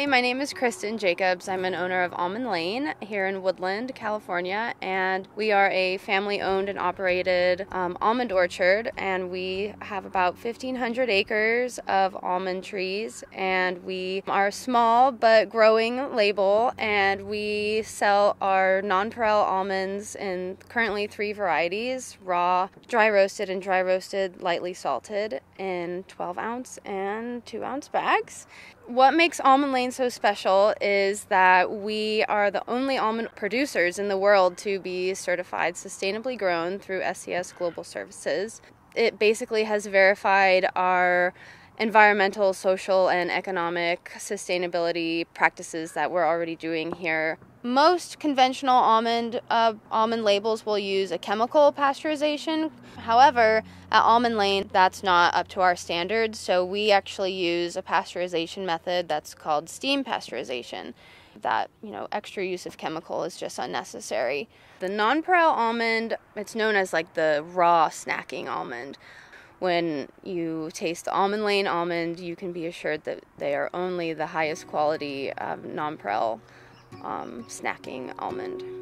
Hi, my name is Kristin Jacobs. I'm an owner of Almond Lane here in Woodland, California, and we are a family owned and operated um, almond orchard. And we have about 1,500 acres of almond trees, and we are a small but growing label. And we sell our nonpareil almonds in currently three varieties raw, dry roasted, and dry roasted lightly salted in 12 ounce and 2 ounce bags. What makes Almond Lane so special is that we are the only almond producers in the world to be certified sustainably grown through SCS Global Services. It basically has verified our environmental, social, and economic sustainability practices that we're already doing here. Most conventional almond uh, almond labels will use a chemical pasteurization. However, at Almond Lane, that's not up to our standards, so we actually use a pasteurization method that's called steam pasteurization. That you know, extra use of chemical is just unnecessary. The nonpareil almond, it's known as like the raw snacking almond when you taste almond lane almond, you can be assured that they are only the highest quality nonpareil um, snacking almond.